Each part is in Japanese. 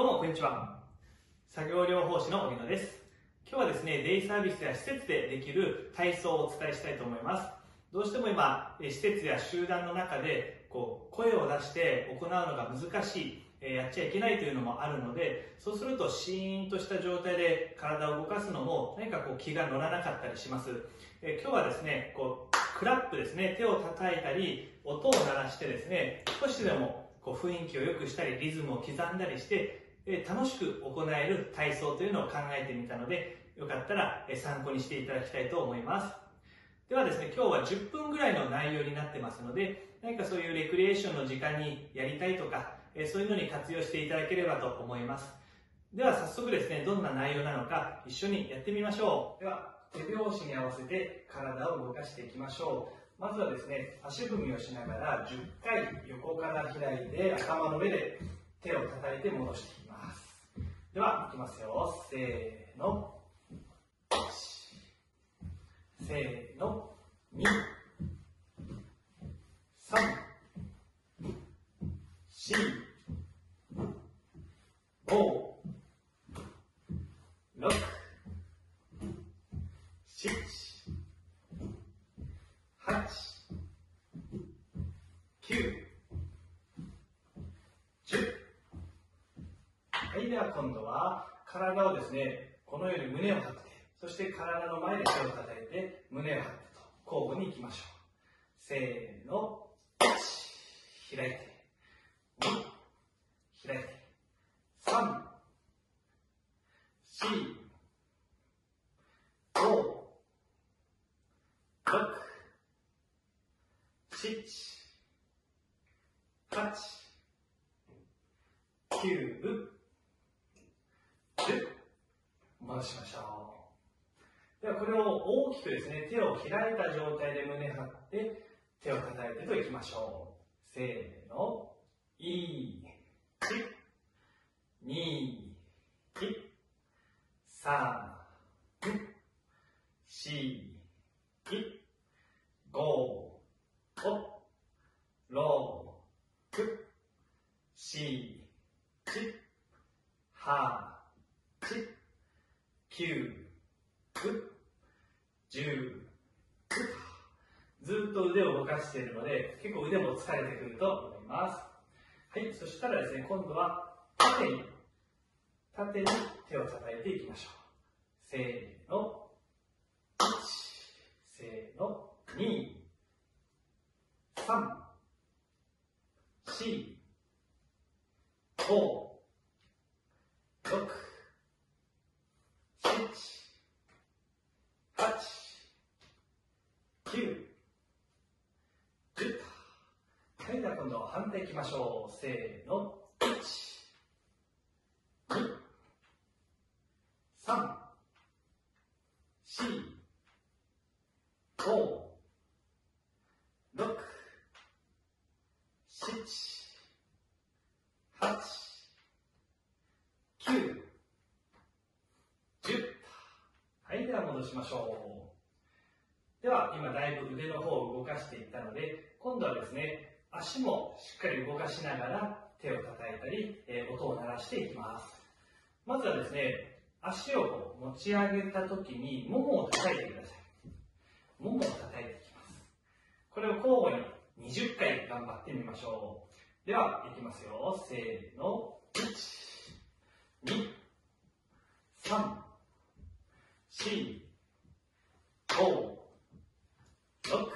どうもこんにちは。作業療法士の荻野です。今日はですねデイサービスや施設でできる体操をお伝えしたいと思います。どうしても今施設や集団の中でこう声を出して行うのが難しいやっちゃいけないというのもあるのでそうするとシーンとした状態で体を動かすのも何かこう気が乗らなかったりします。え今日はですねこうクラップですね手を叩いたり音を鳴らしてですね少しでもこう雰囲気を良くしたりリズムを刻んだりして楽しく行える体操というのを考えてみたのでよかったら参考にしていただきたいと思いますではですね今日は10分ぐらいの内容になってますので何かそういうレクリエーションの時間にやりたいとかそういうのに活用していただければと思います。では早速ですね、どんな内容なのか一緒にやってみましょう。では、手拍子に合わせて体を動かしていきましょう。まずはですね、足踏みをしながら10回横から開いて頭の上で手を叩いて戻していきます。よ。せーの。せーの。2、3、四、五、六、七、八、九、十。はい、では今度は体をですね、このように胸を張って、そして体の前で手を叩いて、胸を張ってと、交互にいきましょう。せーの、1、開いて。2、開いて、3、4、5、6、7、8、9、戻しましょう。ではこれを大きくですね、手を開いた状態で胸張って、手を叩いてといきましょう。せーの。1、2、3、4、5、6、7、8、9、10、ずっと腕を動かしているので、結構腕も疲れてくると思います。はい、そしたらですね、今度は縦に、縦に手を叩いていきましょう。せーの、1、せーの、2、3、4、5、6、7、8、9、はい、では今度は反対いきましょう。せーの。1、2、3、4、5、6、7、8、9、10。はい、では戻しましょう。では、今だいぶ腕の方を動かしていったので、今度はですね、足もしっかり動かしながら手を叩いたり、えー、音を鳴らしていきます。まずはですね、足をこう持ち上げた時に、ももを叩いてください。ももを叩いていきます。これを交互に20回頑張ってみましょう。では、いきますよ。せーの。1、2、3、4、5、6、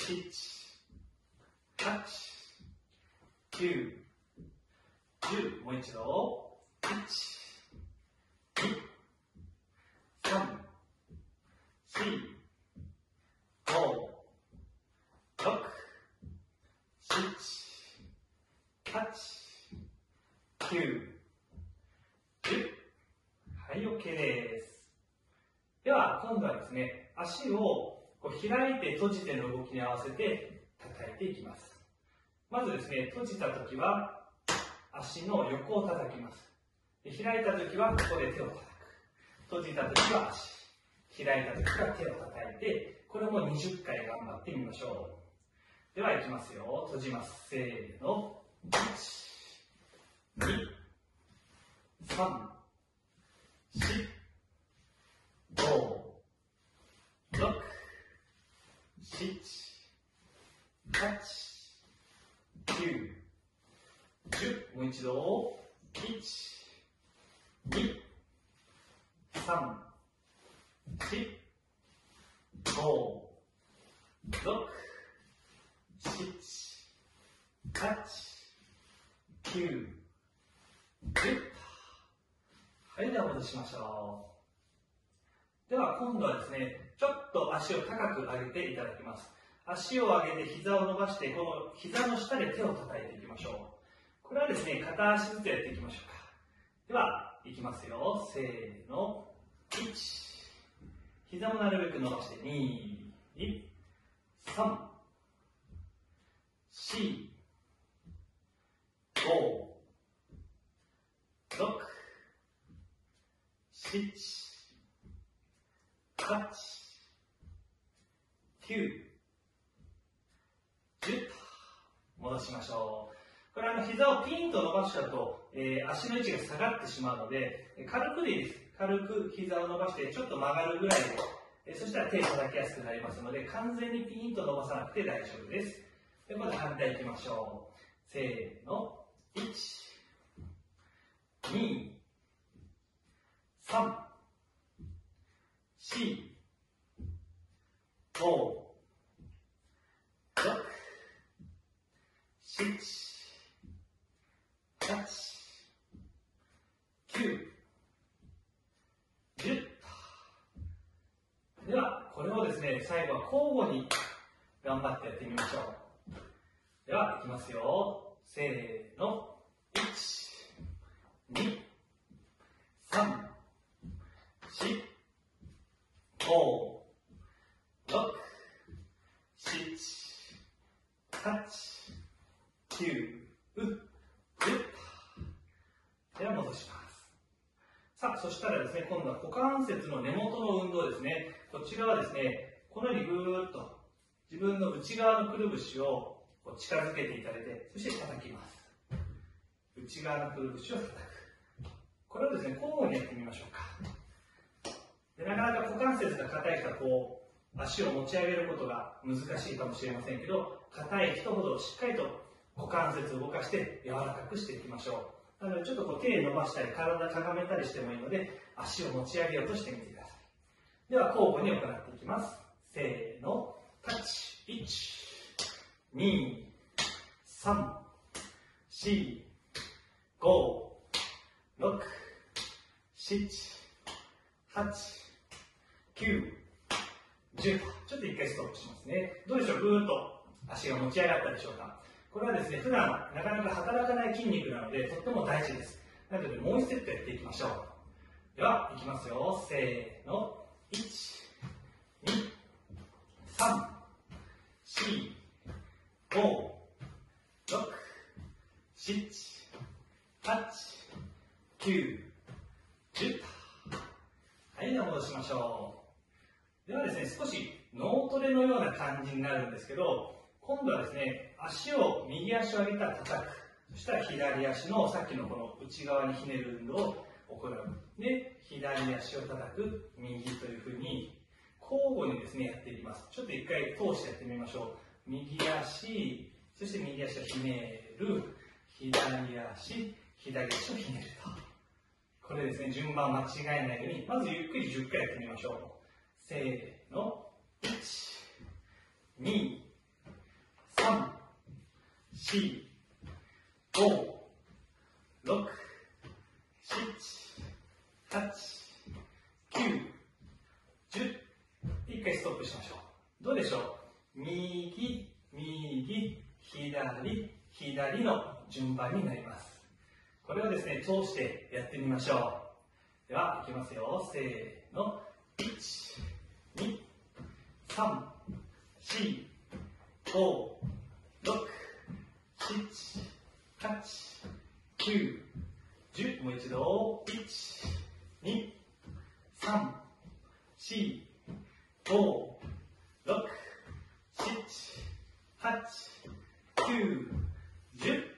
7、8、9、10、もう一度、1、2、3、4、5、6、7、8、9、10。はい、OK です。では、今度はですね、足をこう開いて閉じての動きに合わせて叩いていきます。まずですね、閉じたときは足の横を叩きます。で開いたときはここで手を叩く。閉じたときは足。開いたときは手を叩いて、これも20回頑張ってみましょう。では、いきますよ。閉じます。せーの。1、2、3、4、5、6、7、8、9、10。もう一度。1、2、3、4、5、6、7、8、9、10。はい、では戻しましょう。では今度はですね、ちょっと足を高く上げていただきます。足を上げて膝を伸ばして、この膝の下で手を叩いていきましょう。これはですね、片足ずつやっていきましょうか。では、いきますよ。せーの。1。膝もなるべく伸ばして、2、2、3、4、5、6、7、8、9、10と戻しましょう。これあの膝をピンと伸ばしちゃうと、えー、足の位置が下がってしまうので、軽くでいいです。軽く膝を伸ばしてちょっと曲がるぐらいで、えー、そしたら手を叩きやすくなりますので、完全にピンと伸ばさなくて大丈夫です。で、まず反対いきましょう。せーの。1、2、3、4、5、6、では、これをですね、最後は交互に頑張ってやってみましょう。では、いきますよ。せーの。1、2、3、4、5、6、7、8、9、10。では戻します。さあ、そしたらですね、今度は股関節の根元の運動ですね。こちらはですね、このようにぐーっと自分の内側のくるぶしを近づけていただいて、そして叩きます。内側のくるぶしを叩く。これをですね、交互にやってみましょうか。でなかなか股関節が硬い人はこう、足を持ち上げることが難しいかもしれませんけど、硬い人ほどしっかりと股関節を動かして柔らかくしていきましょう。なのでちょっとこう手伸ばしたり体をかがめたりしてもいいので足を持ち上げようとしてみてください。では交互に行っていきます。せーの。タッチ1 2 3 4 5 6 7 8 9 10ちょっと一回ストップしますね。どうでしょう？ぐーっと足が持ち上がったでしょうか？これはですね、普段なかなか働かない筋肉なので、とっても大事です。なので、もう一セットやっていきましょう。では、いきますよ。せーの。1、2、3、4、5、6、7、8、9、10はい、では戻しましょう。ではですね、少し脳トレのような感じになるんですけど、今度はですね、足を、右足を上げたら叩く。そしたら左足のさっきのこの内側にひねる運動を行う。で、左足を叩く、右というふうに、交互にですね、やっていきます。ちょっと一回通してやってみましょう。右足、そして右足をひねる、左足、左足をひねると。これですね、順番間違えないように、まずゆっくり10回やってみましょう。せーの、1、2、4、5、6、7、8、9、10。一回ストップしましょう。どうでしょう？右、右、左、左の順番になります。これをですね、通してやってみましょう。では、いきますよ。せーの。1、2、3、4、5、6、7、8、9、10。もう一度。1、2、3、4、5、6、7、8、9、10。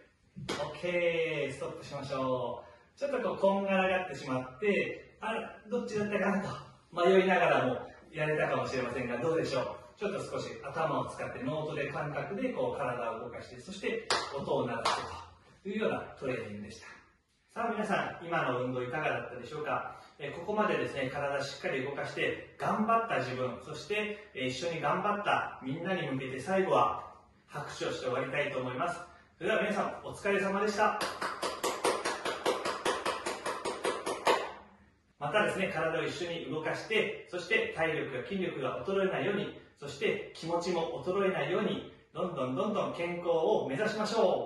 OK。ストップしましょうちょっとこうこんがらがってしまってあらどっちだったかなと迷いながらもやれたかもしれませんがどうでしょう？ちょっと少し頭を使ってノートで感覚でこう体を動かしてそして音を鳴らすというようなトレーニングでした。さあ皆さん今の運動いかがだったでしょうか？えここまでですね体しっかり動かして頑張った自分そしてえ一緒に頑張ったみんなに向けて最後は拍手をして終わりたいと思います。それでは皆さんお疲れ様でした。またですね、体を一緒に動かして、そして体力や筋力が衰えないように、そして気持ちも衰えないように、どんどんどんどん健康を目指しましょう。